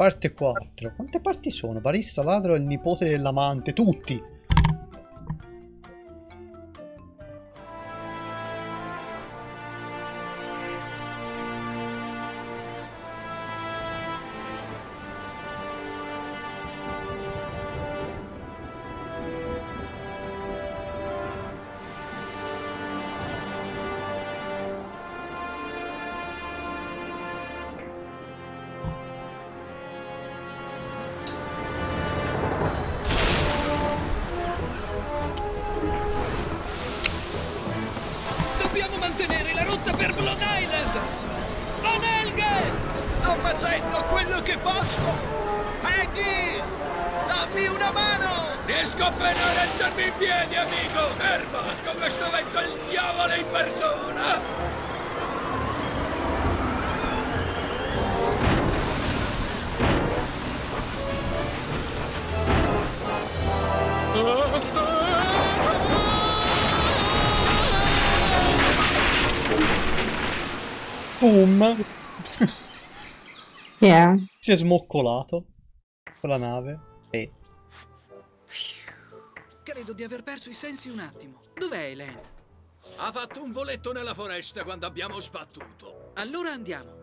Parte 4. Quante parti sono? Barista, ladro, il nipote dell'amante, tutti! Boom! Yeah. Si è smoccolato con la nave e Credo di aver perso i sensi un attimo. Dov'è Elaine? Ha fatto un voletto nella foresta quando abbiamo sbattuto. Allora andiamo.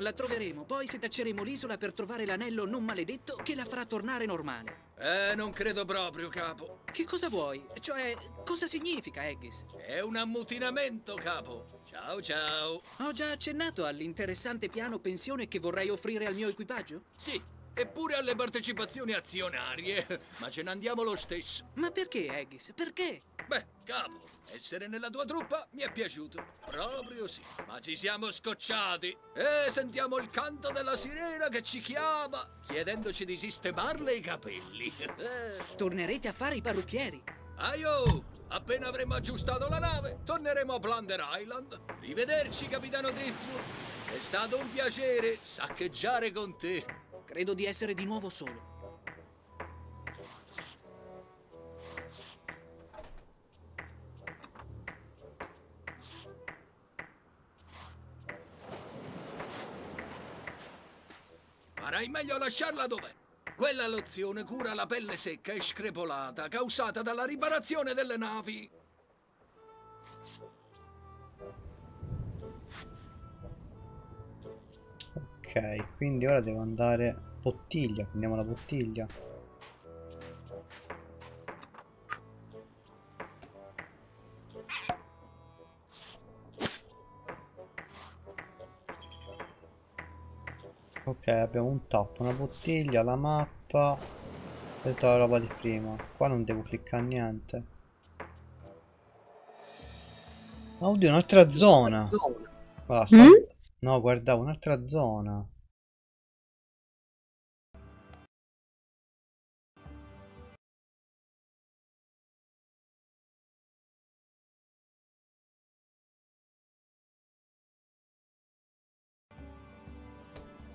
La troveremo, poi setacceremo l'isola per trovare l'anello non maledetto che la farà tornare normale. Eh, non credo proprio, capo. Che cosa vuoi? Cioè, cosa significa, Haggis? È un ammutinamento, capo. Ciao, ciao. Ho già accennato all'interessante piano pensione che vorrei offrire al mio equipaggio? Sì, eppure alle partecipazioni azionarie, ma ce ne andiamo lo stesso. Ma perché, Haggis? Perché? Beh, capo, essere nella tua truppa mi è piaciuto. Proprio sì. Ma ci siamo scocciati. E sentiamo il canto della sirena che ci chiama, chiedendoci di sistemarle i capelli. Tornerete a fare i parrucchieri. Aio! Appena avremo aggiustato la nave, torneremo a Plunder Island. Rivederci, capitano Driftwood. È stato un piacere saccheggiare con te. Credo di essere di nuovo solo. Farai meglio a lasciarla dov'è. Quella lozione cura la pelle secca e screpolata causata dalla riparazione delle navi. Ok, quindi ora devo andare bottiglia, prendiamo la bottiglia. Ok, abbiamo un tappo, una bottiglia, la mappa e tutta la roba di prima. Qua non devo cliccare niente. Oddio, un'altra zona. Guarda, Mm? No, guardavo un'altra zona.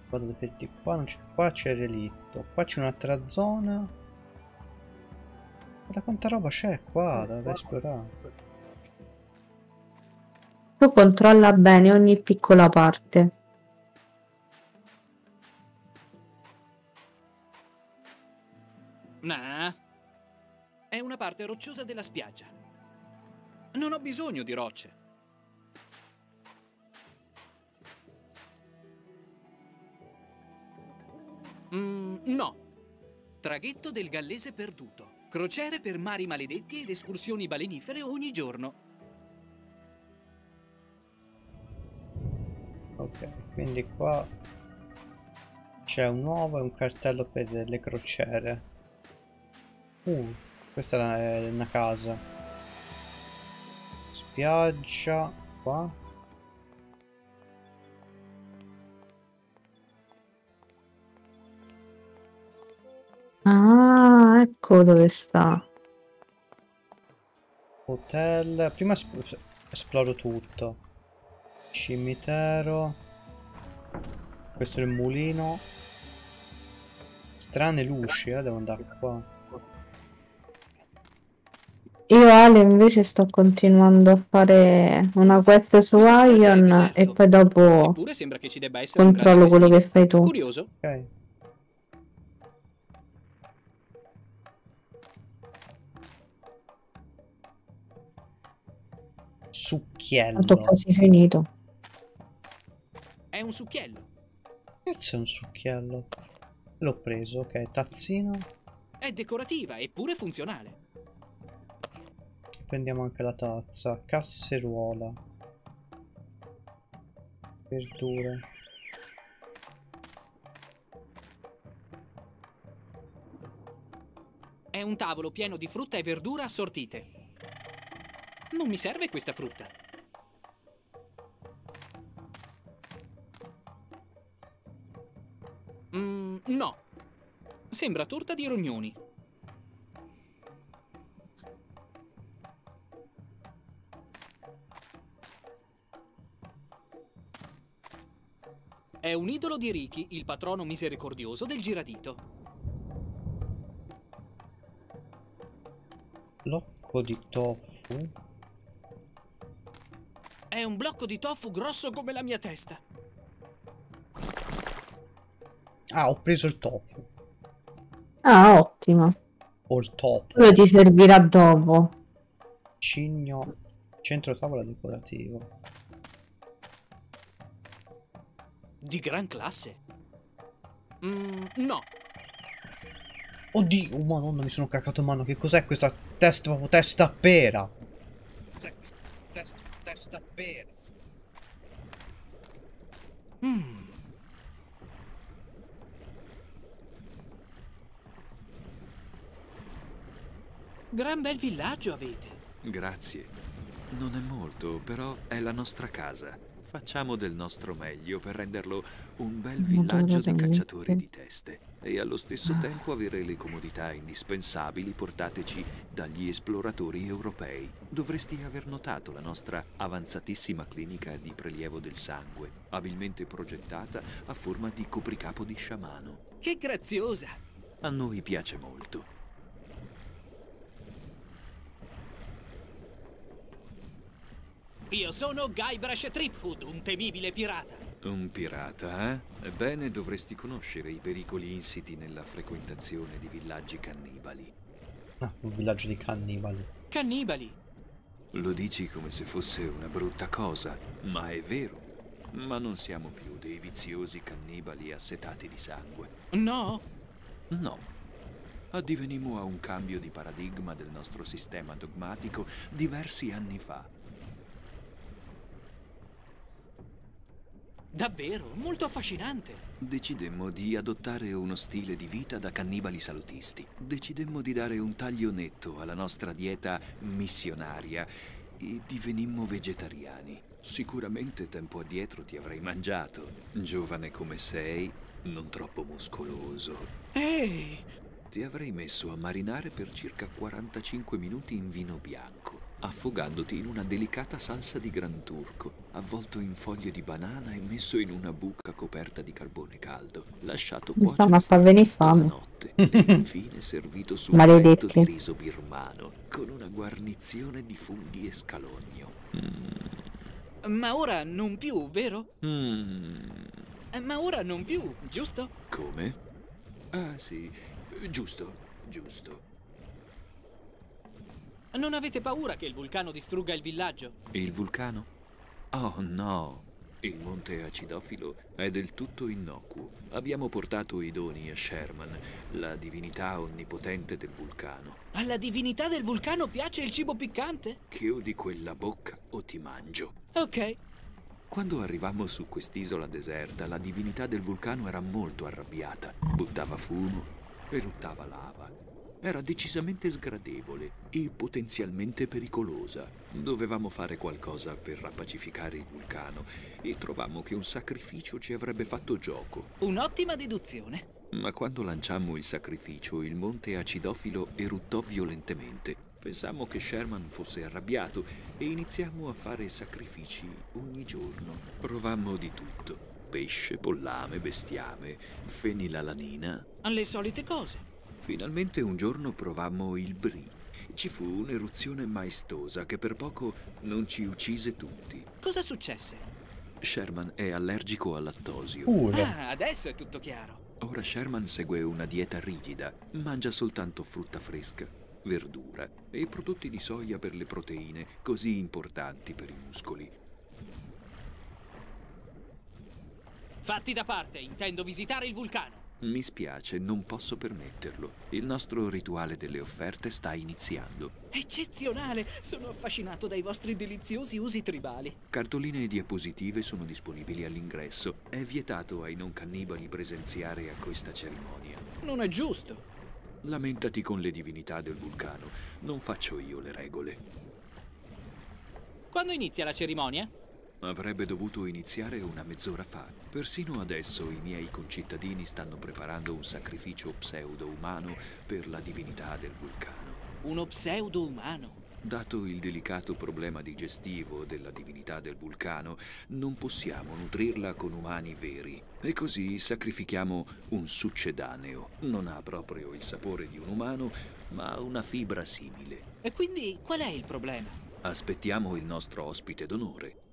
Vado di qua, non c'è- qua c'è il relitto, qua c'è un'altra zona. Guarda quanta roba c'è qua da, da esplorare. Tu controlla bene ogni piccola parte. Nah. È una parte rocciosa della spiaggia. Non ho bisogno di rocce. Mm, no. Traghetto del Gallese perduto. Crociere per mari maledetti ed escursioni balenifere ogni giorno. Ok, quindi qua c'è un uovo e un cartello per le crociere. Uh, questa è una casa. Spiaggia, qua. Ecco dove sta. Hotel. Prima es- esploro tutto. Cimitero. Questo è il mulino. Strane luci, eh, devo andare qua. Io Ale invece sto continuando a fare una quest su Ion e poi dopo Eppure sembra che ci debba essere un grande controllo quello che fai tu. Curioso? Ok. Succhiello. Tanto quasi finito. È un succhiello. Cazzo è un succhiello? L'ho preso, ok. Tazzino. È decorativa eppure funzionale. Prendiamo anche la tazza. Casseruola. Verdure. È un tavolo pieno di frutta e verdura assortite. Non mi serve questa frutta. Mm, no. Sembra torta di rognoni. È un idolo di Riki, il patrono misericordioso del giradito. Blocco di tofu. È un blocco di tofu grosso come la mia testa. Ah, ho preso il tofu. Ah, ottimo. O il topo. Quello ti servirà dopo. Cigno. Centro tavola decorativo. Di gran classe. Mm, no, Oddio, oh, madonna, mi sono caccato in mano. Che cos'è questa testa, proprio testa a pera? Cos'è questa testa, testa a pera? Mm. Gran bel villaggio avete. Grazie. Non è molto, però è la nostra casa. Facciamo del nostro meglio per renderlo un bel villaggio di cacciatori di teste e allo stesso tempo avere le comodità indispensabili portateci dagli esploratori europei. Dovresti aver notato la nostra avanzatissima clinica di prelievo del sangue, abilmente progettata a forma di copricapo di sciamano. Che graziosa. A noi piace molto. Io sono Guybrush Triphood, un temibile pirata. Un pirata, eh? Ebbene, dovresti conoscere i pericoli insiti nella frequentazione di villaggi cannibali. Ah, un villaggio di cannibali. Cannibali. Lo dici come se fosse una brutta cosa, ma è vero. Ma non siamo più dei viziosi cannibali assetati di sangue. No, No. Addivenimmo a un cambio di paradigma del nostro sistema dogmatico diversi anni fa. Davvero, molto affascinante. Decidemmo di adottare uno stile di vita da cannibali salutisti. Decidemmo di dare un taglio netto alla nostra dieta missionaria e divenimmo vegetariani. Sicuramente tempo addietro ti avrei mangiato. Giovane come sei, non troppo muscoloso. Ehi, Ti avrei messo a marinare per circa 45 minuti in vino bianco, affogandoti in una delicata salsa di gran turco, avvolto in foglie di banana e messo in una buca coperta di carbone caldo, lasciato cuocere fanno a far venire tutta la fame. notte e infine servito su un piatto di riso birmano con una guarnizione di funghi e scalogno. Mm. ma ora non più, vero? Mm. Ma ora non più, giusto? Come? Ah sì, giusto, giusto. Non avete paura che il vulcano distrugga il villaggio? Il vulcano? Oh no, il monte acidofilo è del tutto innocuo. Abbiamo portato i doni a Sherman, la divinità onnipotente del vulcano. Alla divinità del vulcano piace il cibo piccante? Chiudi quella bocca o ti mangio. Ok, Quando arrivammo su quest'isola deserta, la divinità del vulcano era molto arrabbiata. Buttava fumo, eruttava lava. Era decisamente sgradevole e potenzialmente pericolosa. Dovevamo fare qualcosa per appacificare il vulcano e trovammo che un sacrificio ci avrebbe fatto gioco. un'ottima deduzione. Ma quando lanciammo il sacrificio, il monte acidofilo eruttò violentemente. Pensammo che Sherman fosse arrabbiato e iniziammo a fare sacrifici ogni giorno. Provammo di tutto. Pesce, pollame, bestiame, fenilalanina. Le solite cose. Finalmente un giorno provammo il brie. Ci fu un'eruzione maestosa che per poco non ci uccise tutti. Cosa successe? Sherman è allergico al lattosio. Pure. Ah, adesso è tutto chiaro. Ora Sherman segue una dieta rigida, mangia soltanto frutta fresca. verdura e prodotti di soia per le proteine, così importanti per i muscoli. Fatti da parte, intendo visitare il vulcano. Mi spiace, non posso permetterlo. Il nostro rituale delle offerte sta iniziando. Eccezionale! Sono affascinato dai vostri deliziosi usi tribali. Cartoline e diapositive sono disponibili all'ingresso. È vietato ai non cannibali presenziare a questa cerimonia. Non è giusto. Lamentati con le divinità del vulcano. Non faccio io le regole. Quando inizia la cerimonia? Avrebbe dovuto iniziare una mezz'ora fa. Persino adesso i miei concittadini stanno preparando un sacrificio pseudo-umano per la divinità del vulcano. Uno pseudo-umano. Dato il delicato problema digestivo della divinità del vulcano, non possiamo nutrirla con umani veri. E così sacrifichiamo un succedaneo. Non ha proprio il sapore di un umano, ma ha una fibra simile. E quindi qual è il problema? Aspettiamo il nostro ospite d'onore.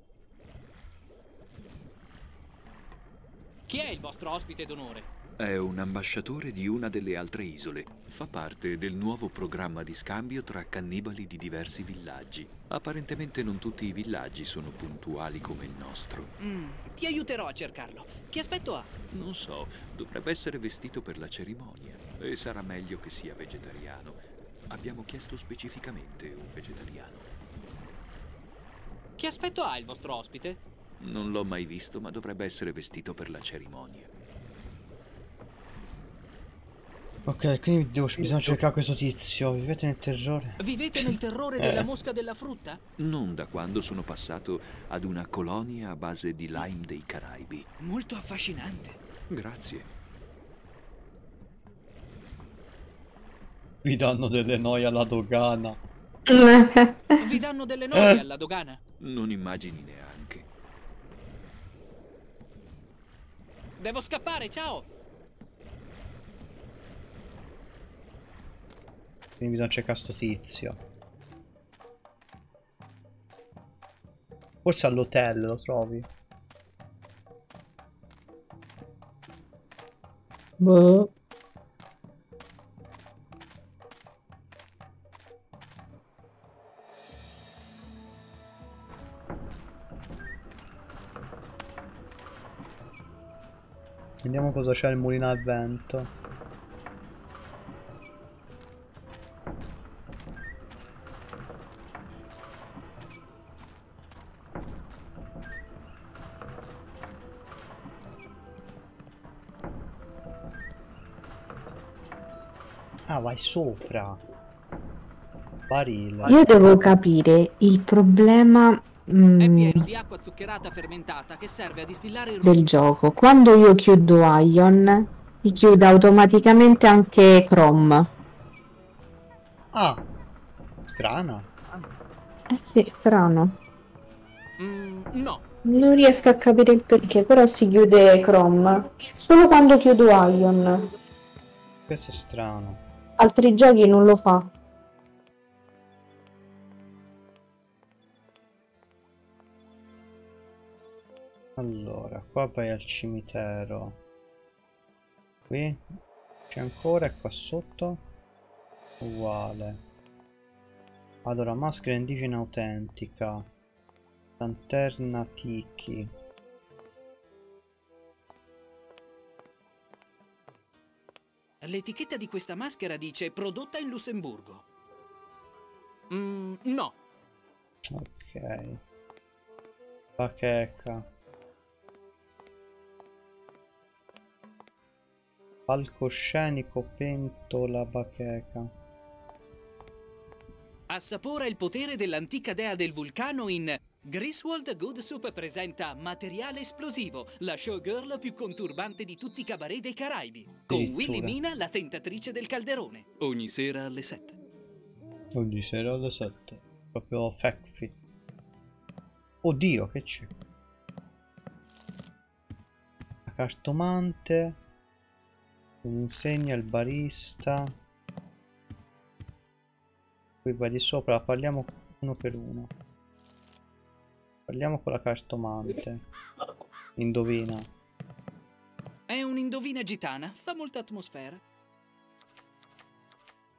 Chi è il vostro ospite d'onore? È un ambasciatore di una delle altre isole. Fa parte del nuovo programma di scambio tra cannibali di diversi villaggi. Apparentemente non tutti i villaggi sono puntuali come il nostro. Mm, ti aiuterò a cercarlo. Che aspetto ha? Non so, dovrebbe essere vestito per la cerimonia. E sarà meglio che sia vegetariano. Abbiamo chiesto specificamente un vegetariano. Che aspetto ha il vostro ospite? Non l'ho mai visto, ma dovrebbe essere vestito per la cerimonia. Ok, quindi devo, bisogna cercare questo tizio. Vivete nel terrore. Vivete nel terrore Eh. della mosca della frutta? Non da quando sono passato ad una colonia a base di lime dei Caraibi. Molto affascinante. Grazie. Vi danno delle noie alla dogana. Vi danno delle noie Eh. alla dogana? Non immagini neanche. Devo scappare, ciao! Quindi bisogna cercare sto tizio. Forse all'hotel lo trovi. Boh. Vediamo cosa c'è al mulino a vento. Ah, vai sopra. Barile. Io devo capire il problema mm, pieno di acqua zuccherata fermentata che serve a distillare il rum. del gioco. Quando io chiudo Ion, ti chiude automaticamente anche Chrome. Ah, strana. Eh sì, strano. Mm, no, Non riesco a capire il perché, però si chiude Chrome. Solo quando chiudo Ion. Questo è strano. Altri giochi non lo fa. Allora, qua vai al cimitero. Qui c'è ancora e qua sotto uguale. Allora, maschera indigena autentica. Lanterna tiki. l'etichetta di questa maschera dice prodotta in Lussemburgo. Mm, no, Ok. Bacheca. Palcoscenico pentola bacheca. assapora il potere dell'antica dea del vulcano in Griswold Good Soup presenta Materiale esplosivo, la showgirl più conturbante di tutti i cabaret dei Caraibi. Con. Willy Mina, la tentatrice del calderone. Ogni sera alle 7. Oggi sera alle 7. Proprio fact fit. Oddio, che c'è? La cartomante. Un'insegna, il barista. Qui va di sopra, parliamo uno per uno. Parliamo con la cartomante. Indovina. È un'indovina gitana, fa molta atmosfera.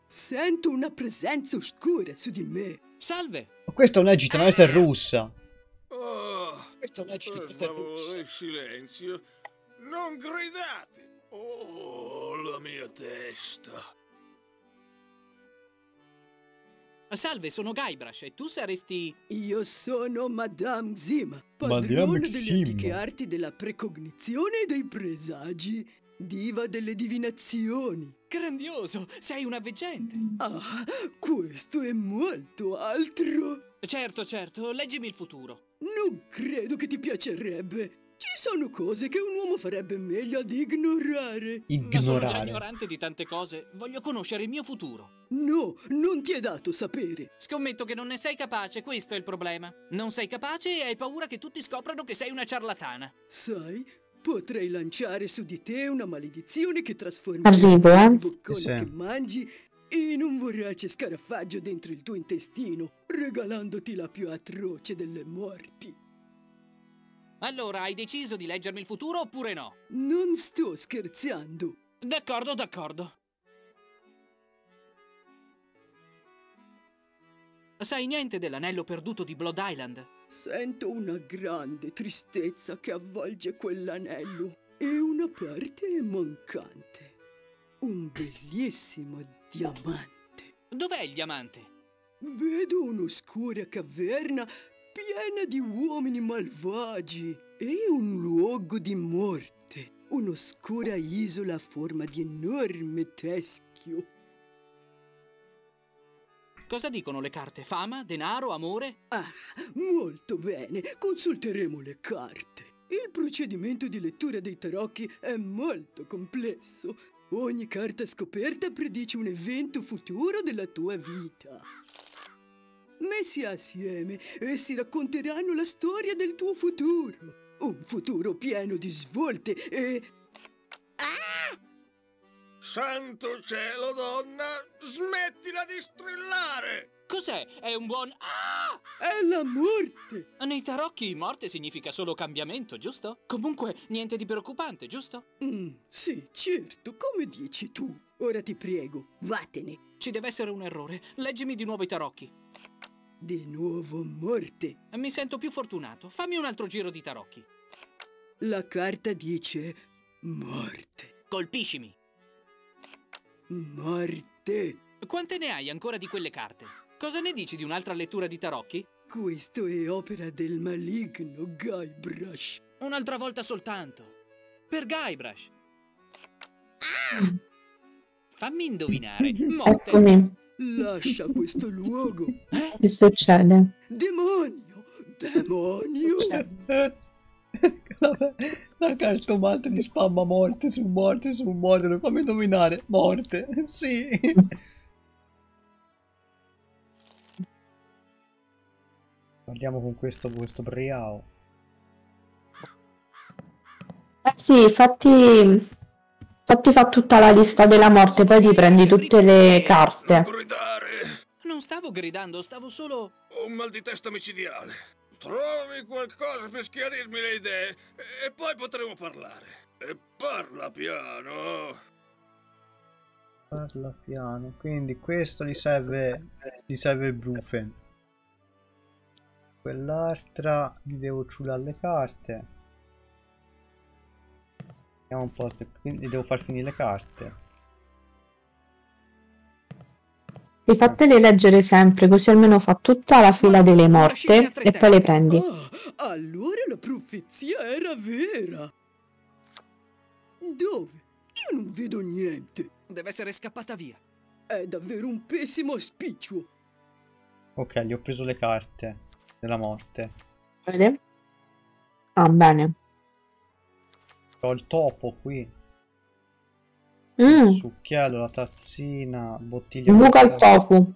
Sento una presenza oscura su di me. Salve! Ma questa è una gitanata russa. Oh, Questa è una per favore, silenzio. Non gridate. Oh, la mia testa. Salve, sono Guybrush e tu saresti... Io sono Madame Zima, Madame padrona delle antiche arti della precognizione e dei presagi, diva delle divinazioni. Grandioso! Sei una veggente! Ah, questo è molto altro. Certo, certo, leggimi il futuro. Non credo che ti piacerebbe. Ci sono cose che un uomo farebbe meglio ad ignorare. Ma sono già Ignorare. ignorante di tante cose. Voglio conoscere il mio futuro. No, non ti è dato sapere. Scommetto che non ne sei capace, questo è il problema. Non sei capace e hai paura che tutti scoprano che sei una ciarlatana. Sai, potrei lanciare su di te una maledizione che trasforma Arrivo, eh. il boccone Sì. che mangi in un vorace scarafaggio dentro il tuo intestino, regalandoti la più atroce delle morti. Allora, hai deciso di leggermi il futuro oppure no? Non sto scherzando. D'accordo, d'accordo. Sai niente dell'anello perduto di Blood Island? Sento una grande tristezza che avvolge quell'anello e una parte è mancante. Un bellissimo diamante. Dov'è il diamante? Vedo un'oscura caverna piena di uomini malvagi e un luogo di morte. Un'oscura isola a forma di enorme teschio. Cosa dicono le carte? Fama? Denaro? Amore? Ah, molto bene, consulteremo le carte. Il procedimento di lettura dei tarocchi è molto complesso. Ogni carta scoperta predice un evento futuro della tua vita. Messi assieme, essi racconteranno la storia del tuo futuro. Un futuro pieno di svolte e... Santo cielo, donna, smettila di strillare! Cos'è? È un buon... Ah! è la morte! Nei tarocchi morte significa solo cambiamento, giusto? Comunque, niente di preoccupante, giusto? Mm, sì, certo, come dici tu. Ora ti prego, vattene. Ci deve essere un errore. Leggimi di nuovo i tarocchi. Di nuovo morte. Mi sento più fortunato. Fammi un altro giro di tarocchi. La carta dice morte. Colpiscimi. Morte. Quante ne hai ancora di quelle carte? Cosa ne dici di un'altra lettura di tarocchi? Questo è opera del maligno Guybrush. Un'altra volta soltanto. Per Guybrush. Fammi indovinare. Morte. Eccomi. Lascia questo luogo. Che succede? Demonio! Demonio! la, la cartomante di spamma morte su morte su morte. Fammi indovinare. Morte. Sì. Parliamo con questo, questo Briao. Eh sì, fatti... Fatti fa tutta la lista della morte, poi ti prendi tutte le carte. Gridare! Non stavo gridando, stavo solo... Ho un mal di testa micidiale. Trovi qualcosa per schiarirmi le idee e poi potremo parlare. E parla piano. Parla piano. Quindi questo gli serve. Gli serve il Brufen. Quell'altra gli devo ciulare le carte. Vediamo un po' se quindi devo far finire le carte. E fatele leggere sempre, così almeno fa tutta la fila delle morte e poi le prendi. Ah, allora la profezia era vera. Dove? Io non vedo niente. Deve essere scappata via. È davvero un pessimo auspicio. Ok, gli ho preso le carte della morte. Vede? Ah, bene. Ho il topo qui. Mm, Il succhiello, la tazzina, bottiglia buca al tofu.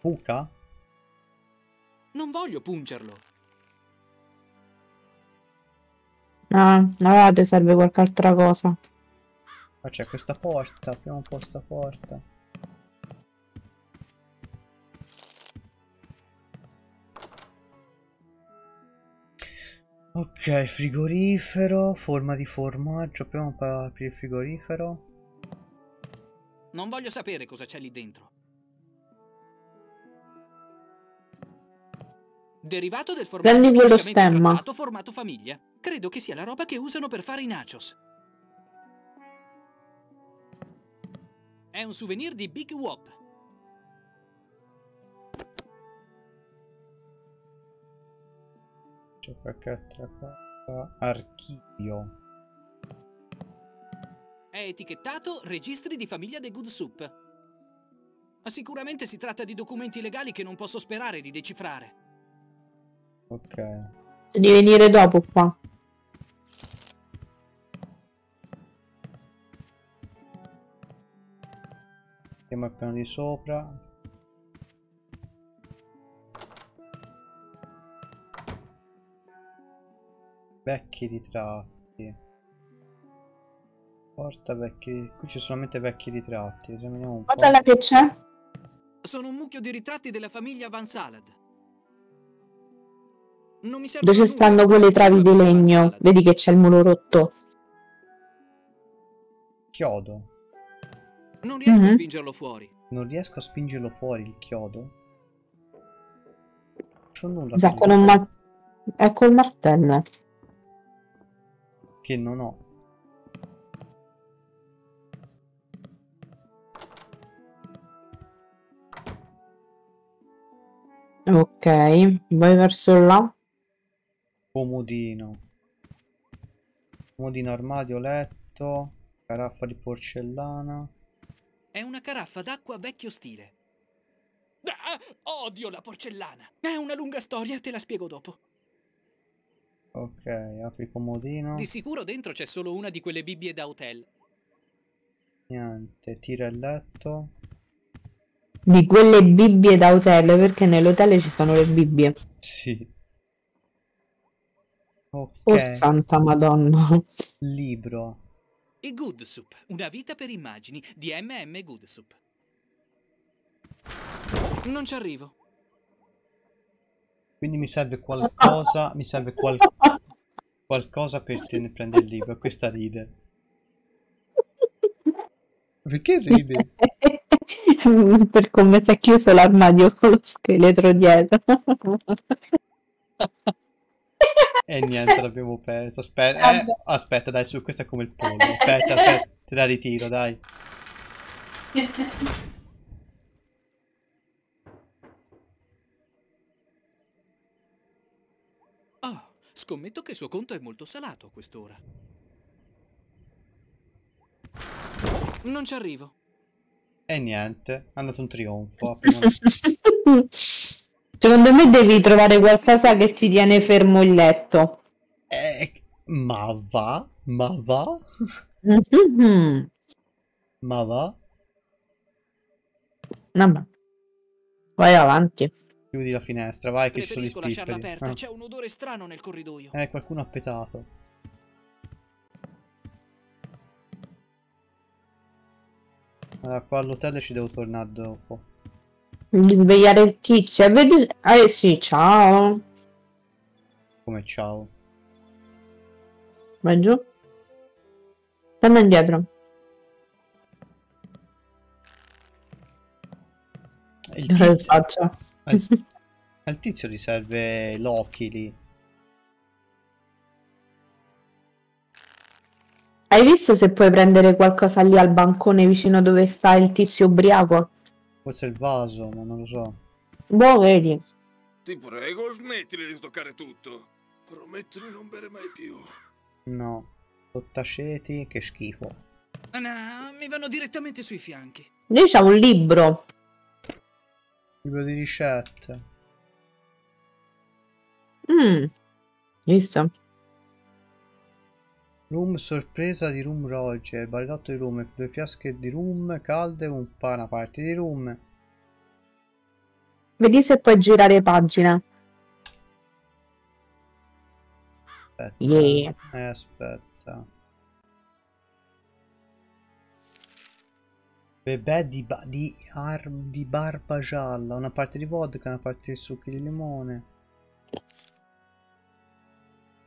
Buca? Non voglio pungerlo. Ah, allora ti serve qualche altra cosa. Ah, c'è questa porta. Apriamo un po' sta porta. Ok, frigorifero, forma di formaggio. Apriamo per aprire il frigorifero. Non voglio sapere cosa c'è lì dentro. Derivato del formato Prendi quello stemma. trattato formato famiglia. Credo che sia la roba che usano per fare i nachos. È un souvenir di Big Wop. C'è qualche altra cosa. Archivio. È etichettato Registri di famiglia dei Good Soup. Ma Sicuramente si tratta di documenti legali che non posso sperare di decifrare. Ok. Devi venire dopo qua. Andiamo al piano di sopra. Vecchi ritratti. Porta vecchi. Qui c'è solamente vecchi ritratti. Esaminiamo un po'. Guarda che c'è. Sono un mucchio di ritratti della famiglia Van Salad. Non mi serve Dove stanno quelle travi di legno. Vedi che c'è il muro rotto. Chiodo. Non riesco a Mhm. spingerlo fuori. Non riesco a spingerlo fuori il chiodo. Non c'ho nulla Sa, per- con un ma- È col martello. Che non ho. Ok, vai verso là. Comodino. Comodino armadio letto. Caraffa di porcellana. È una caraffa d'acqua vecchio stile. Ah, odio la porcellana. È una lunga storia, te la spiego dopo. Ok, apri il comodino. Di sicuro dentro c'è solo una di quelle bibbie da hotel. Niente, tira il letto. Di quelle bibbie da hotel, perché nell'hotel ci sono le bibbie. Sì. Ok, Oh santa madonna. libro. E Good Soup, una vita per immagini di MM Good Soup. Non ci arrivo. Quindi mi serve qualcosa, mi serve qual- qualcosa per prendere il libro. Questa ride. Perché ride? per come si è chiuso l'armadio con lo scheletro dietro. E niente, l'abbiamo perso. Aspetta, eh, aspetta, dai, su, questo è come il pollo. Aspetta, aspetta, te la ritiro, dai. Oh, scommetto che il suo conto è molto salato a quest'ora. Non ci arrivo. E niente, è andato un trionfo. Secondo me devi trovare qualcosa che ti tiene fermo il letto. Eh, ma va? Ma va? Ma va? Vabbè. Vai avanti. Chiudi la finestra, vai che ci sono gli Preferisco lasciarla spifferi. aperta, Ah. c'è un odore strano nel corridoio. Eh, qualcuno ha petato. Allora, qua all'hotel ci devo tornare dopo. Devi svegliare il tizio. E vedi... Eh sì, ciao. Come ciao. Vai giù. Torna indietro. Il Che tizio, faccia? al, al tizio gli serve Loki lì. Hai visto se puoi prendere qualcosa lì al bancone vicino dove sta il tizio ubriaco? Forse il vaso, ma non lo so. Boh, vedi. Ti prego, smettili di toccare tutto. Prometto di non bere mai più. No. Sottaceti, che schifo. Ah, No, mi vanno direttamente sui fianchi. Lì c'ha un libro. Libro di ricette. Mm. Visto? Rum sorpresa di rum Roger, barilotto di rum, due fiasche di rum calde, un pa- una parte di rum. Vedi se puoi girare pagina. Aspetta. Yeah. Eh, aspetta. Bebè di, ba- di, di barba gialla, una parte di vodka, una parte di succhi di limone.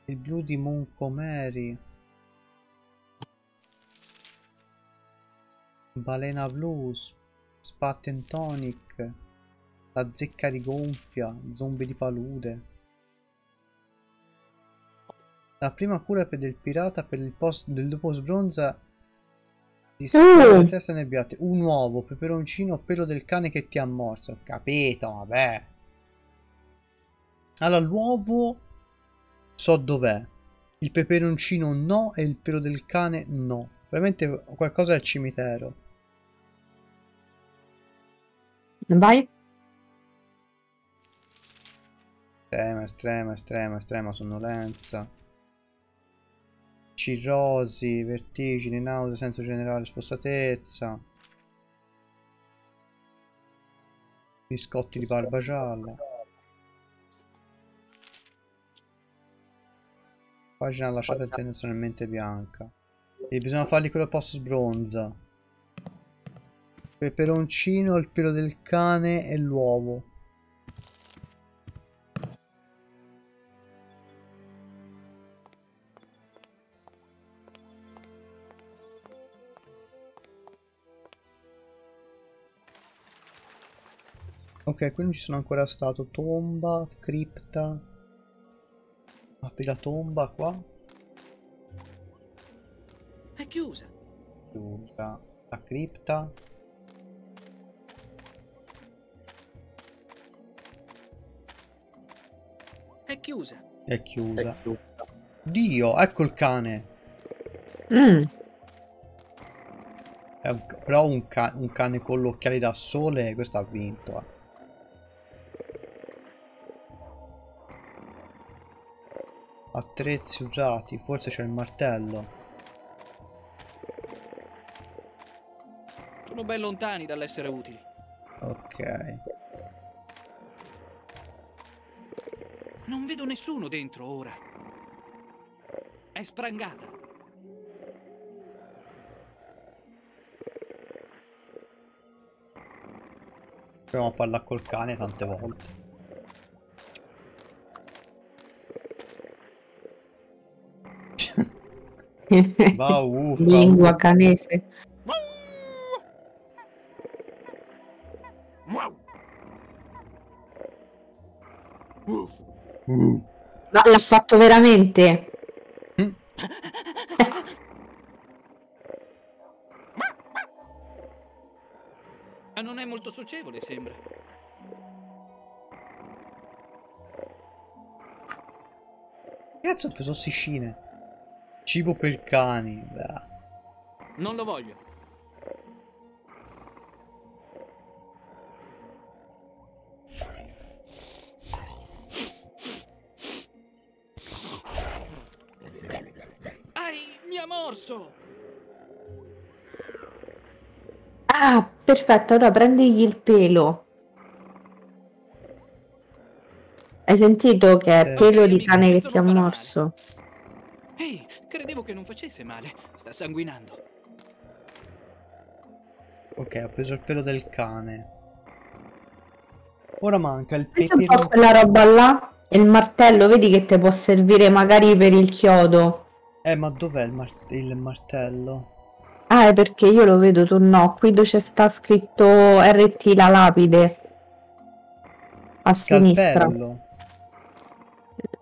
Il blu di Montgomery. Balena blues, Spat Tonic, la zecca rigonfia, zombie di palude. La prima cura per il pirata per il post del dopo sbronza di Uh. testa nebbiate. Un uovo, peperoncino, pelo del cane che ti ha morso. Capito, vabbè. Allora, l'uovo so dov'è. Il peperoncino no e il pelo del cane no. Probabilmente qualcosa al cimitero. Vai. Estrema, estrema, estrema, estrema sonnolenza. Cirrosi, vertigini, nausea, senso generale, spossatezza. Biscotti di barba gialla. Pagina lasciata intenzionalmente bianca. E bisogna fargli quello posto sbronza. Peperoncino, il pelo del cane e l'uovo. Ok, quindi ci sono ancora stato tomba, cripta. Apri la tomba qua. È chiusa. Chiusa. La cripta. È chiusa. È chiusa. Dio, ecco il cane. Mm. È un- però un, ca- un cane con gli occhiali da sole, questo ha vinto. eh. Attrezzi usati, forse c'è il martello. Sono ben lontani dall'essere utili. Ok. Non vedo nessuno dentro ora. È sprangata. Proviamo a parlare col cane tante volte. Va uffa. Lingua canese. Uh. Ma l'ha fatto veramente? Mm. Ma non è molto socievole, sembra. Cazzo, ho preso ossicine. Cibo per cani. Beh. Non lo voglio. Ai, mi ha morso! Ah, perfetto, allora prendigli il pelo. Hai sentito che è Eh. pelo di cane che ti ha morso? Ehi, credevo che non facesse male. Sta sanguinando. Ok, ho preso il pelo del cane. Ora manca il Prendi un po' quella roba là e il martello, vedi che ti può servire magari per il chiodo. Eh, ma dov'è il, mar- il martello? Ah, è perché io lo vedo, tu no. Qui dove c'è sta scritto RT la lapide. A sinistra. Scalpello.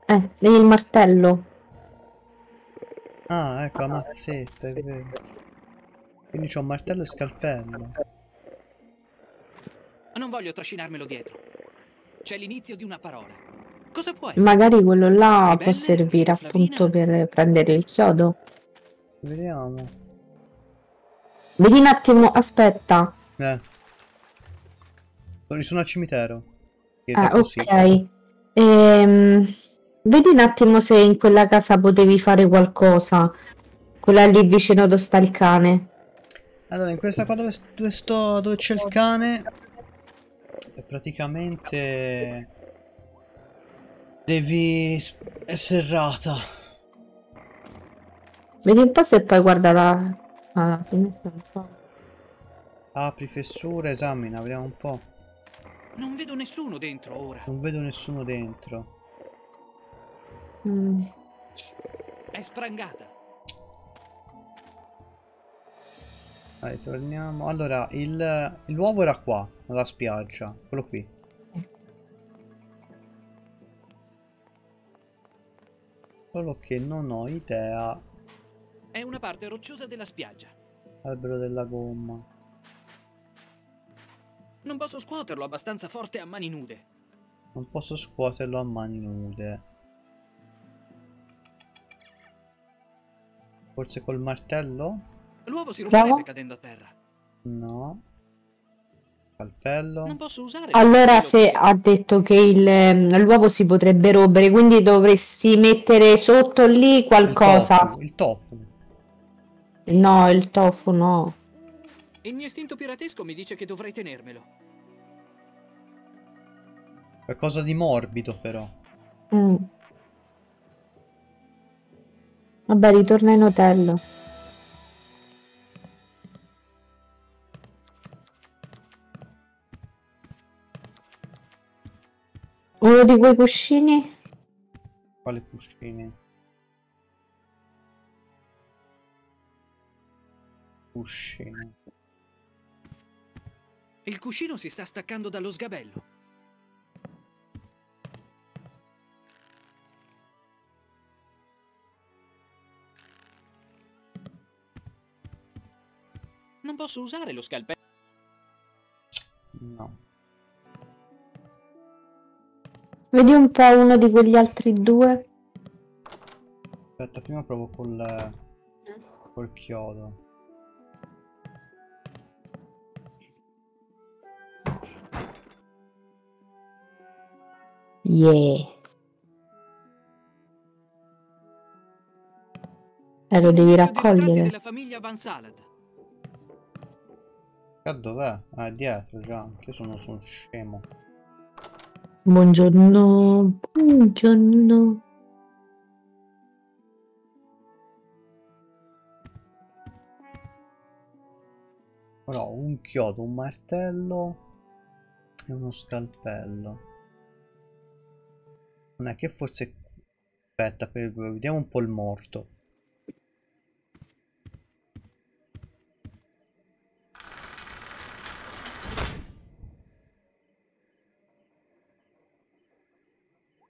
Eh, vedi il martello. Ah, ecco la mazzetta, è vero. Quindi c'ho un martello e scalpello. Ma non voglio trascinarmelo dietro. C'è l'inizio di una parola. Cosa può essere? Magari quello là può servire Flavina. appunto per prendere il chiodo. Vediamo. Vedi un attimo, aspetta. Eh. Sono al cimitero. Ah, ok. Ehm, vedi un attimo se in quella casa potevi fare qualcosa. Quella lì vicino dove sta il cane. Allora, in questa qua dove, dove sto, dove c'è il cane, è praticamente devi s- essere errata. Vedi un po' se poi guarda la, la finestra un po'. Apri fessura, esamina, vediamo un po'. Non vedo nessuno dentro ora. Non vedo nessuno dentro. Mm. È sprangata. Dai, torniamo. Allora, il- l'uovo era qua, alla spiaggia. Quello qui. Solo che non ho idea. È una parte rocciosa della spiaggia. Albero della gomma. Non posso scuoterlo abbastanza forte a mani nude. Non posso scuoterlo a mani nude. Forse col martello? L'uovo si Bravo. romperebbe cadendo a terra. No. Calpello? Non posso usare. Allora, lo se ha detto che il, ehm, l'uovo si potrebbe rompere, quindi dovresti mettere sotto lì Il qualcosa. tofu, Il tofu. No, il tofu no. Il mio istinto piratesco mi dice che dovrei tenermelo. Qualcosa di morbido però. Mm. Vabbè, ritorna in hotel. Uno di quei cuscini? Quale cuscini? Cuscini. Il cuscino si sta staccando dallo sgabello. Non posso usare lo scalpello. No. Vedi un po' uno di quegli altri due? Aspetta, prima provo col, col chiodo. Yeah. Eh, lo devi raccogliere. della famiglia Van Salad. Ah, dov'è? Ah, dietro già. Io sono, sono scemo. Buongiorno, buongiorno. Ora ho un chiodo, un martello e uno scalpello. Non è che forse... Aspetta, vediamo un po' il morto.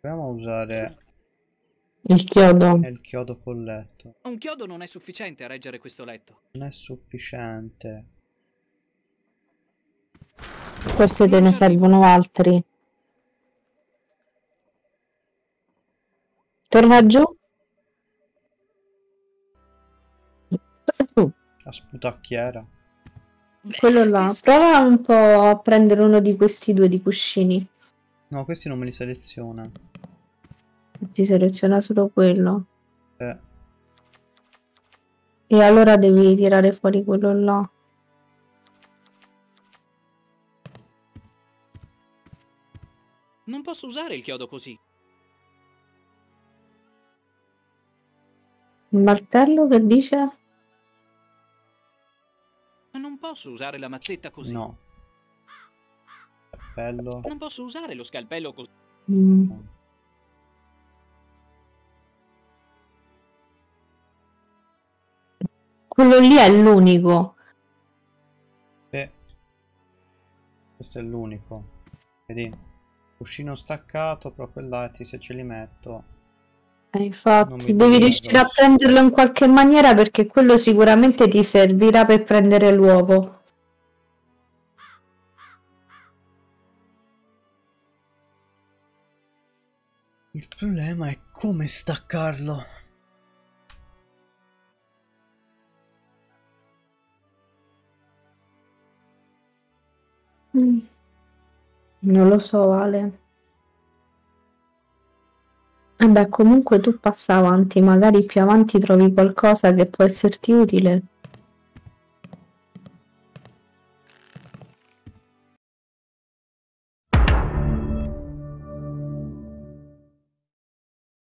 Proviamo a usare Il chiodo. il chiodo col letto. Un chiodo non è sufficiente a reggere questo letto. Non è sufficiente. Forse te ne servono altri. Torna giù. La sputacchiera. Quello là. Prova un po' a prendere uno di questi due di cuscini. No, questi non me li seleziona. Ti seleziona solo quello. Eh, E allora devi tirare fuori quello là. Non posso usare il chiodo così. Il martello che dice? Ma non posso usare la mazzetta così. no. Cappello. Non posso usare lo scalpello così. Mm. Quello lì è l'unico. Sì. Questo è l'unico. Vedi? Cuscino staccato, là, ti se ce li metto. Eh, infatti, devi riuscire a prenderlo in qualche maniera perché quello sicuramente ti servirà per prendere l'uovo. Il problema è come staccarlo. Mm. Non lo so, Ale. Vabbè, comunque tu passa avanti, magari più avanti trovi qualcosa che può esserti utile.